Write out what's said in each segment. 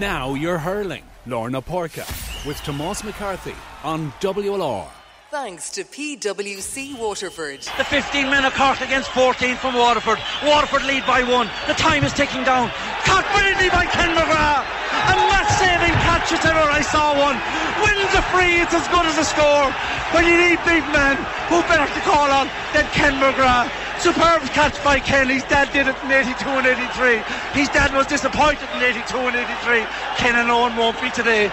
Now you're hurling. Lár Na Páirce with Tomas McCarthy on WLR. Thanks to PwC Waterford. The 15 men of Cork against 14 from Waterford. Waterford lead by one. The time is ticking down. Caught brilliantly by Ken McGrath. A match saving catch if ever I saw one. Wins a free, it's as good as a score. When you need big men, who better to call on than Ken McGrath? Superb catch by Ken. His dad did it in 82 and 83. His dad was disappointed in 82 and 83. Ken and Owen won't be today.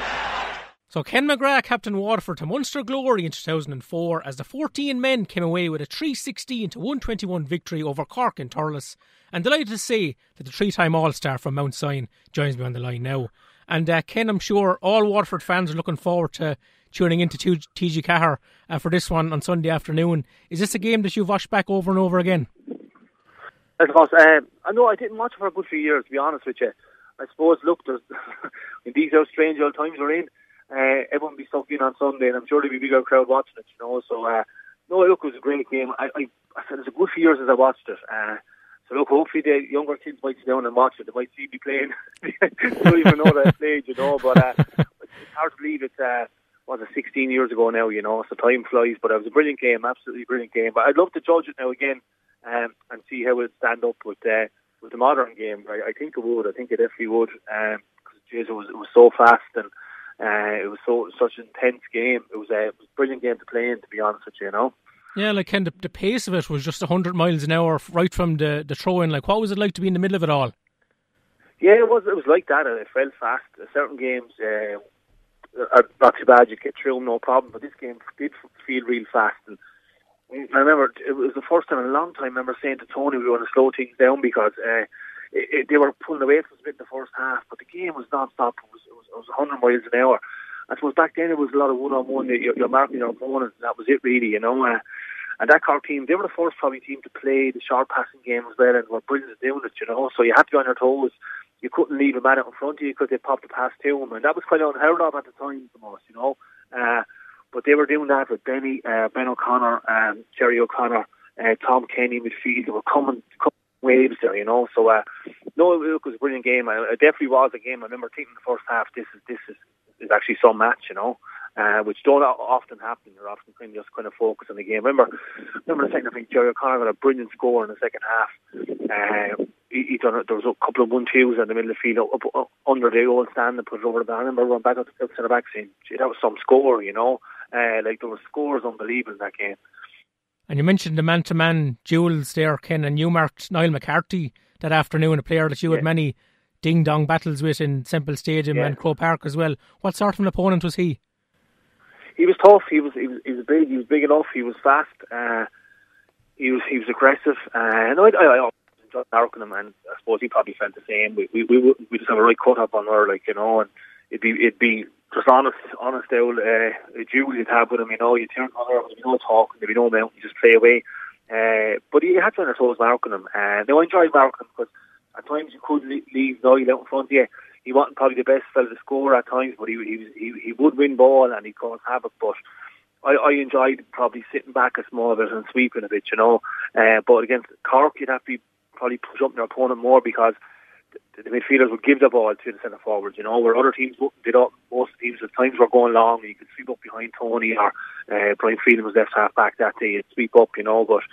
So Ken McGrath captained Waterford to Munster glory in 2004 as the 14 men came away with a 316 to 121 victory over Cork and Thurles. And delighted to say that the three-time All-Star from Mount Sion joins me on the line now. And uh, Ken, I'm sure all Waterford fans are looking forward to tuning into TG Ceathair uh, for this one on Sunday afternoon. Is this a game that you've watched back over and over again? I suppose. Um, I know I didn't watch for a good few years, to be honest with you. I suppose, look, in these are strange old times we're in, uh, everyone be stuck on Sunday, and I'm sure there'll be a bigger crowd watching it, you know. So, uh, no, look, it was a great game. I, I, I said it's a good few years since I watched it. Uh, so look, hopefully the younger kids might sit down and watch it. They might see me playing. they don't even know that I played, you know. But uh, it's hard to believe it's uh, was it 16 years ago now, you know. So time flies. But it was a brilliant game, absolutely brilliant game. But I'd love to judge it now again um, and see how it stand up with uh, with the modern game. I, I think it would. I think it definitely would. Because um, it was it was so fast and uh, it was so such an intense game. It was, a, it was a brilliant game to play in, to be honest with you, you know. Yeah, like kind of the pace of it was just hundred miles an hour right from the the throw in. Like, what was it like to be in the middle of it all? Yeah, it was. It was like that. It felt fast. Certain games uh, not too bad. You get through them, no problem. But this game did feel real fast. And I remember it was the first time in a long time. I remember saying to Tony we going to slow things down because uh, it, it, they were pulling away from us a bit in the first half. But the game was non-stop. It was, it was, it was 100 miles an hour. I suppose back then it was a lot of one-on-one. You're, you're marking your opponent, and that was it really, you know. Uh, and that Cork team, they were the first probably team to play the short passing game as well, and were brilliant at doing it, you know. So you had to be on your toes. You couldn't leave a man out in front of you because they popped the pass to him, and that was quite unheard of at the time, the most, you know. Uh, but they were doing that with Benny, uh, Ben O'Connor, um, Jerry O'Connor, uh, Tom Kenny midfield. They were coming, coming waves there, you know. So uh, no, it was a brilliant game. It definitely was a game. I remember thinking the first half, this is this is is actually some match, you know, uh, which don't often happen. You're often kind of just kind of focus on the game. Remember, remember the second. I think Jerry O'Connor got a brilliant score in the second half. Uh, he, he done it. There was a couple of one twos in the middle of the field up, up, under the old stand and put it over the bar. I remember running back up to the centre back saying, "Gee, that was some score," you know. Uh, like there were scores unbelievable in that game. And you mentioned the man-to-man duels there, Ken, and you marked Niall McCarthy that afternoon, a player that you yeah. had many ding dong battles with in Semple Stadium yeah. and Croke Park as well. What sort of an opponent was he? He was tough. He was he was, he was big. He was big enough. He was fast. Uh, he was he was aggressive. Uh, and I, I, I enjoyed him, and I suppose he probably felt the same. We we we, we just have a right cut up on her, like you know, and it'd be it'd be just honest, honest old uh, duel you'd have with him. You know, you turn on her, you know, talking, if you know him, you just play away. Uh, but he had to his marking him. And uh, now I enjoyed marking him because at times you could leave Niall out in front of you. He wasn't probably the best fella to score at times, but he he he, he would win ball and he caused havoc. But I, I enjoyed probably sitting back a small bit and sweeping a bit, you know. Uh, but against Cork, you'd have to be, probably push up your opponent more because the, the midfielders would give the ball to the centre forwards, you know, where other teams. Did up most teams at times were going long, you could sweep up behind Tony or uh, Brian Phelan was left half back that day. You'd sweep up, you know, but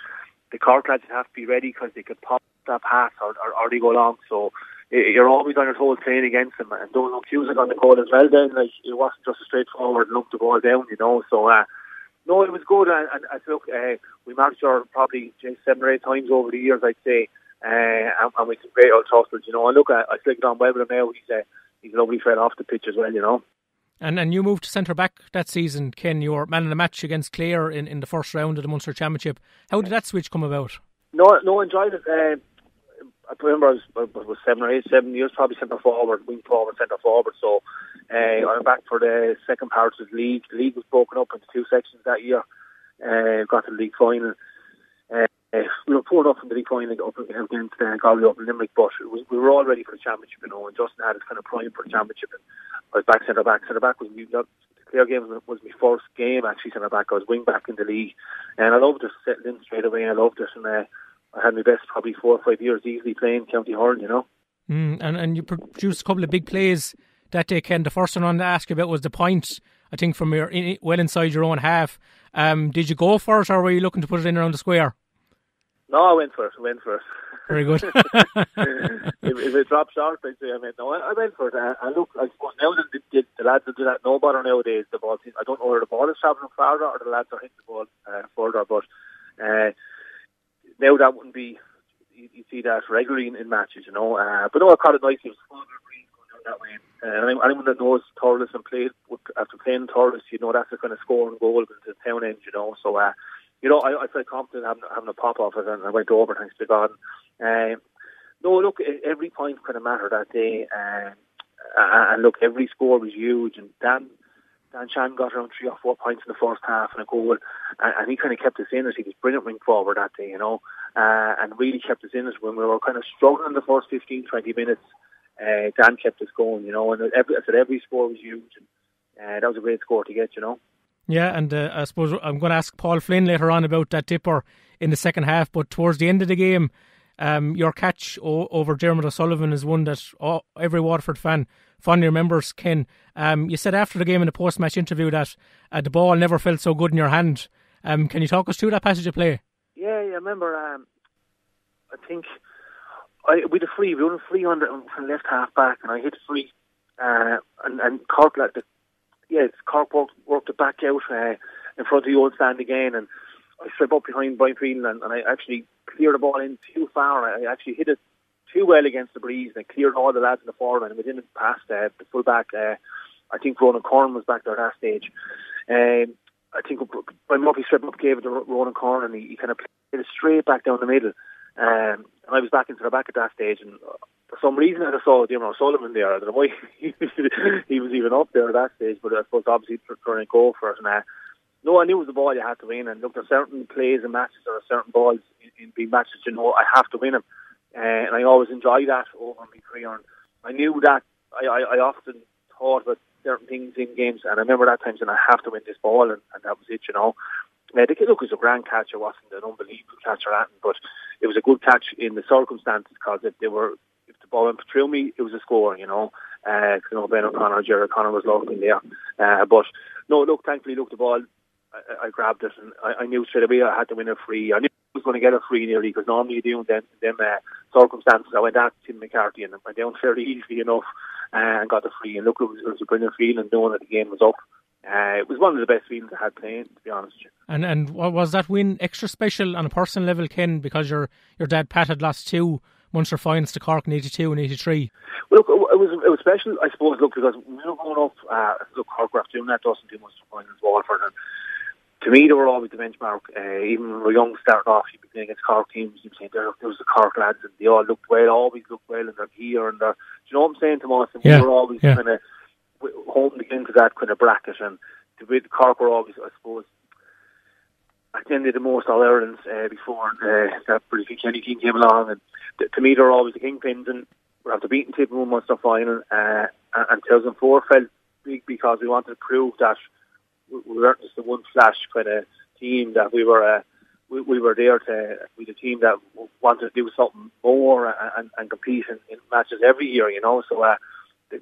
the Cork lads have to be ready because they could pop that pass or, or, or they go long. So you're always on your toes playing against them, and look Cusack on the goal as well. Then like it wasn't just a straightforward look the ball down, you know. So uh, no, it was good, and, and, and look, uh, we managed her probably seven or eight times over the years, I'd say, and, and with some great old tussles, you know. And look, I, I still get on well with him now. He's a he's a lovely fella off the pitch as well, you know. And and you moved to centre back that season, Ken. You were man of the match against Clare in, in the first round of the Munster Championship. How did that switch come about? No, no, enjoyed it. Uh, I remember I was, I was seven or eight, seven years probably centre forward, wing forward, centre forward. So uh, I went back for the second part of the league. The league was broken up into two sections that year. Uh, got to the league final. Uh, we were pulled off in the league final against uh, Galway up in Limerick, but was, we were all ready for the championship, you know. And Justin had his kind of prime for the championship. And I was back centre back. Centre back was me. The Clare game was, was my first game actually centre back. I was wing back in the league, and I loved it. Settling in straight away. I loved it, and uh, I had my best probably four or five years easily playing county Horn, you know. Mm, and and you produced a couple of big plays that day, Ken. The first one I wanted to ask you about was the point. I think from your well inside your own half. Um, did you go for it, or were you looking to put it in around the square? No, I went for it. I went for it. Very good. if, if it drops short, I'd say I mean no. I, I went for it. Uh, and look, I suppose now that the, the, the lads that do that no bother nowadays, the ball. team, I don't know whether the ball is travelling farther or the lads are hitting the ball uh, further, but uh, now that wouldn't be. You, you see that regularly in, in matches, you know. Uh, but no, I caught it nicely. It was fun breeze going down that way. Uh, anyone that knows Thurles and played after playing Thurles, you know that's the kind of score and goal into the town end, you know. So. Uh, you know, I, I felt confident having, having a pop off it, and I went over, thanks to God. Um, no, look, every point kind of mattered that day, um, and look, every score was huge. And Dan, Dan Shan got around three or four points in the first half and a goal, and, and he kind of kept us in it. He was brilliant wing forward that day, you know, uh, and really kept us in it when we were kind of struggling the first 15, 20 minutes. Uh, Dan kept us going, you know, and every, I said every score was huge, and uh, that was a great score to get, you know. Yeah, and uh, I suppose I'm going to ask Paul Flynn later on about that tipper in the second half. But towards the end of the game, um, your catch o- over Dermot O'Sullivan is one that every Waterford fan fondly remembers. Ken, um, you said after the game in the post-match interview that uh, the ball never felt so good in your hand. Um, can you talk us through that passage of play? Yeah, yeah I remember. Um, I think I, with a free, we were free on the, left half back, and I hit free, uh, and and Cork like the yeah, Cork worked, worked it back out uh, in front of the old stand again, and I slip up behind Brian Phelan, and, and I actually cleared the ball in too far. I actually hit it too well against the breeze, and I cleared all the lads in the forward, and we didn't pass uh, the full back. Uh, I think Ronan Curran was back there at that stage. Um, I think Brian Murphy stripped up gave it to Ronan Curran, and he, he kind of played it straight back down the middle. Um, and I was back into the back at that stage, and for some reason I saw Dermot O'Sullivan there. I don't know why he was even up there at that stage, but I suppose obviously trying to go for it. And uh, no, I knew it was the ball you had to win. And look, there's certain plays and matches or certain balls in, in big matches, you know, I have to win them. Uh, and I always enjoy that over my career. And I knew that I, I, I often thought about certain things in games, and I remember that time saying I have to win this ball, and, and that was it, you know. Uh, the look, it was a grand catch. It wasn't an unbelievable catch or anything, but it was a good catch in the circumstances because if they were if the ball went through me, it was a score, you know. Uh, you know, Ben O'Connor, Jerry O'Connor was looking there. Uh, but no, look, thankfully, look, the ball, I, I grabbed it and I, I knew straight away I had to win a free. I knew I was going to get a free nearly because normally you do in them, them uh, circumstances. I went at Tim McCarthy and went down fairly easily enough uh, and got the free. And look, it was, it was a brilliant feeling knowing that the game was up. Uh, it was one of the best wins I had playing, to be honest. And and was that win extra special on a personal level, Ken, because your your dad Pat had lost two Munster finals to Cork in '82 and '83? Well, look, it was it was special, I suppose. Look, because we were going up. Uh, look, Cork were doing that doesn't do much finals Waterford, and to me, they were always the benchmark. Uh, even when we were young, starting off, you'd be playing against Cork teams. You'd be saying there, there was the Cork lads, and they all looked well, always looked well in their here, and their. Do you know what I'm saying, Tomas? And yeah. we were always yeah. kind of holding into that kind of bracket, and the Cork were always, I suppose, attended the most All Irelands uh, before uh, that British Kenny team came along, and th- to me they're always the kingpins, and we're after beating Tip in one Munster final, uh, and 2004 felt big because we wanted to prove that we weren't just a one flash kind of team that we were. Uh, we, we were there to with a team that wanted to do something more and, and compete in, in matches every year, you know. So uh,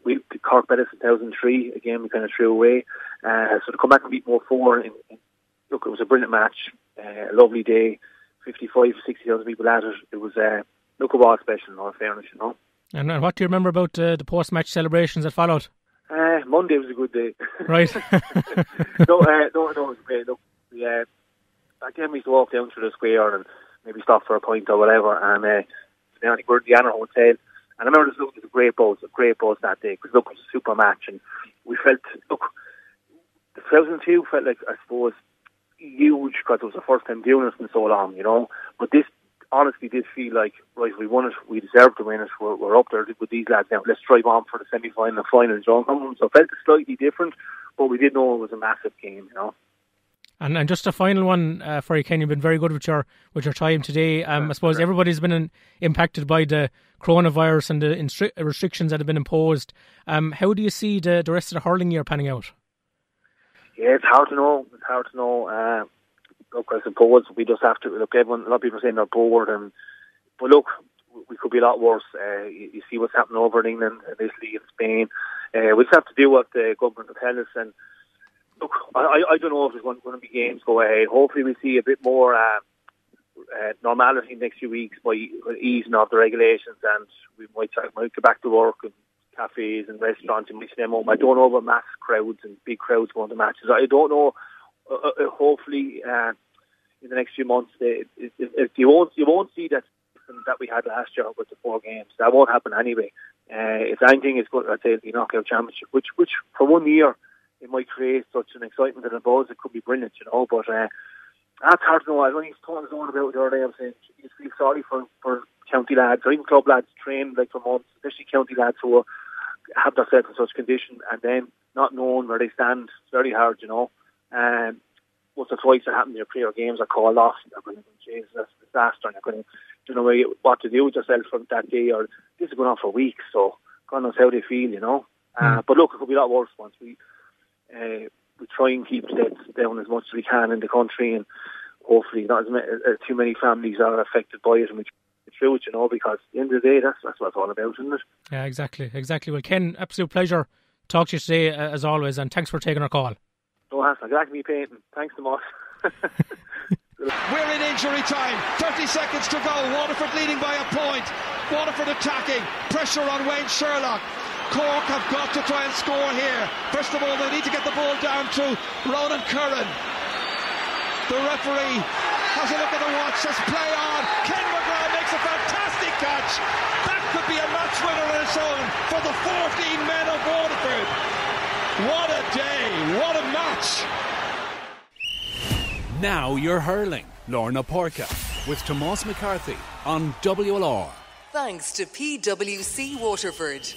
we Cork beat us in 2003 again. We kind of threw away. Uh, so to come back and beat more four, in, in, look, it was a brilliant match, uh, a lovely day. 55, 60,000 people at it. It was uh, look a special in all fairness, you know. And, and what do you remember about uh, the post-match celebrations that followed? Uh, Monday was a good day. Right. no, uh, no, no, it was great. Look, yeah, back then we used to walk down through the square and maybe stop for a pint or whatever. And uh, we're at the Anner Hotel. And I remember it was a great buzz, a great buzz that day because look, it was a super match, and we felt look, the 2002 felt like I suppose huge because it was the first time doing it in so long, you know. But this honestly did feel like right, we won it, we deserve to win it. We're, we're up there with these lads now. Let's drive on for the semi final and final, you know. So it felt slightly different, but we did know it was a massive game, you know. And and just a final one uh, for you, Ken. You've been very good with your with your time today. Um, I suppose everybody's been in, impacted by the coronavirus and the instri- restrictions that have been imposed. Um, how do you see the, the rest of the hurling year panning out? Yeah, it's hard to know. It's hard to know. Uh, look, I suppose we just have to look. Everyone, a lot of people are saying they're bored, and but look, we could be a lot worse. Uh, you, you, see what's happening over in England and Italy and Spain. uh, we'll have to do what the government will tell us. And look, I, I don't know if there's going, going to be games go ahead. Hopefully, we see a bit more uh, uh, normality in the next few weeks by easing off the regulations, and we might, might go back to work and cafes and restaurants and mixing them home. I don't know about mass crowds and big crowds going to matches. I don't know. Uh, uh, hopefully, uh, in the next few months, they, if, if you won't you won't see that that we had last year with the four games. That won't happen anyway. Uh, if anything, it's going, I'd say the knockout championship, which which for one year it might create such an excitement and a buzz. It could be brilliant, you know. But uh, that's hard to know. I was only talking to about it the other day. I was saying you feel sorry for for county lads or even club lads trained like for months, especially county lads who have themselves in such condition and then not knowing where they stand. It's very hard, you know. Um, once or twice it happened in your prayer games are called off. You're going to Jesus, that's a disaster. And you're going to, you know, what to do with yourself from that day. Or this is going on for weeks, so God knows how they feel, you know. Uh, hmm. but look, it could be a lot worse once we uh, we try and keep deaths down as much as we can in the country, and hopefully not as many, uh, too many families are affected by it, and we through it, you know, because at the end of the day, that's that's what it's all about, isn't it? Yeah, exactly, exactly. Well, Ken, absolute pleasure talk to you today uh, as always, and thanks for taking our call. No hassle. Glad to be painting. Thanks so much. We're in injury time. 30 seconds to go. Waterford leading by a point. Waterford attacking. Pressure on Wayne Sherlock. Cork have got to try and score here. First of all, they need to get the ball down to Ronan Curran. The referee has a look at the watch, says play on. Ken McGrath makes a fantastic catch. That could be a match winner in its own for the 14 men of Waterford. What a day, what a match. Now you're hurling. Lár Na Páirce with Tomas McCarthy on WLR. Thanks to PwC Waterford.